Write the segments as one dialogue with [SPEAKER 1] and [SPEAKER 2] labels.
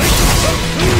[SPEAKER 1] Oh!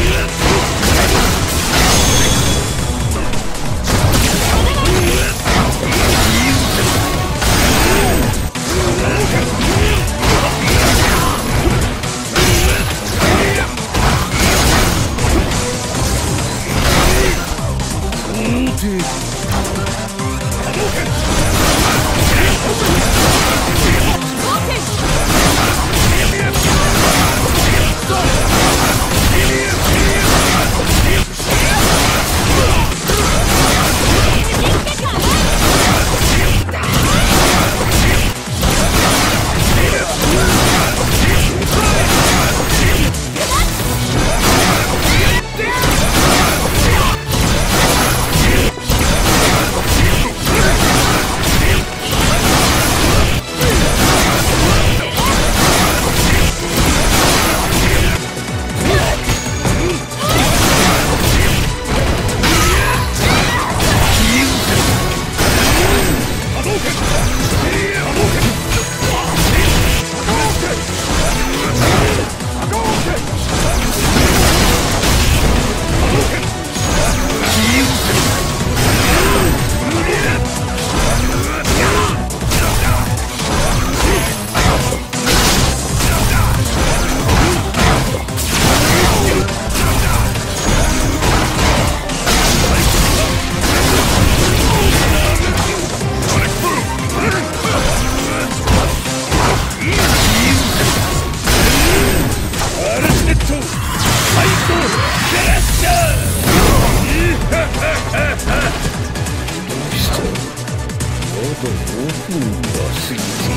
[SPEAKER 1] feet.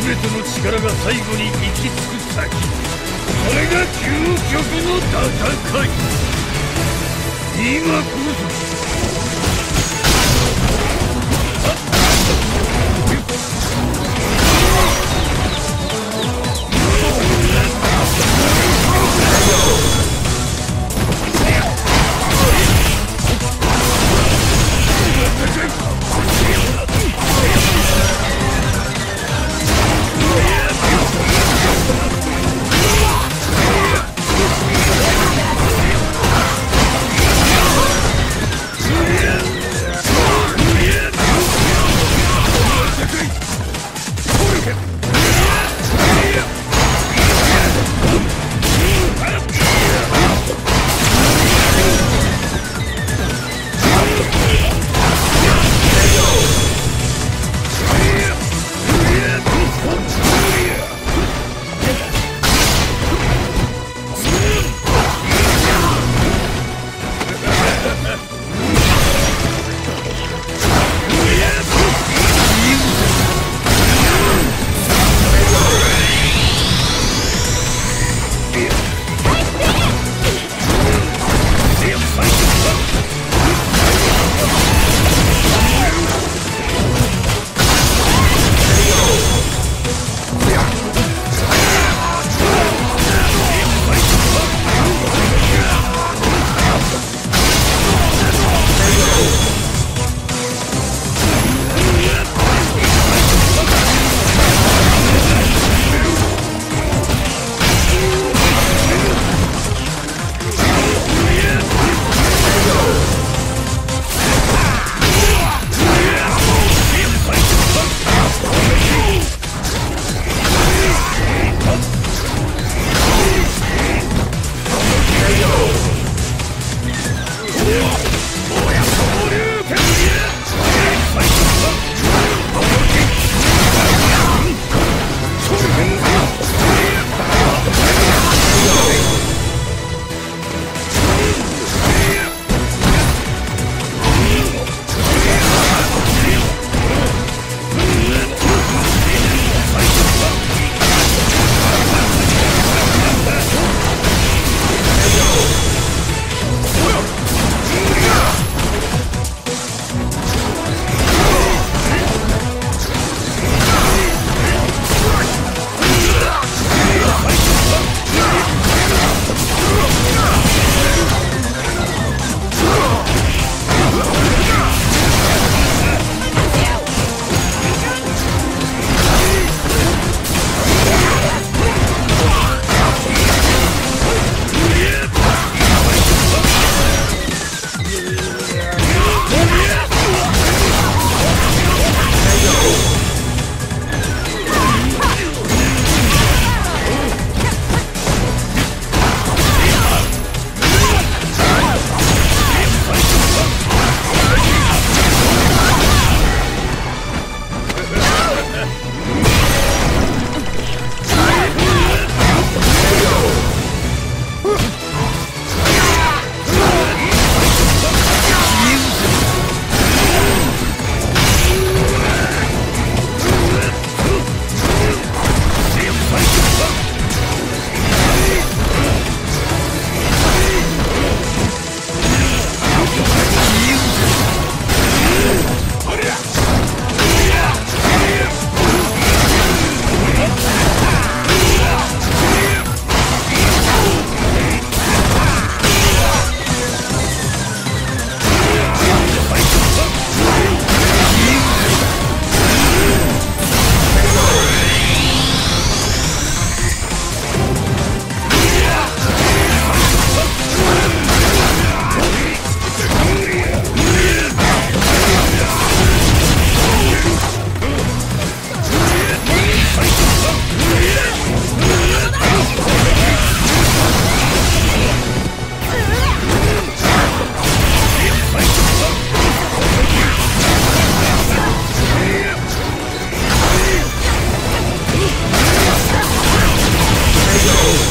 [SPEAKER 2] 全ての力が最後に行き着く先。これが究極の戦い。今こそ。feel. Shadow!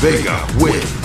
[SPEAKER 3] Vega wins.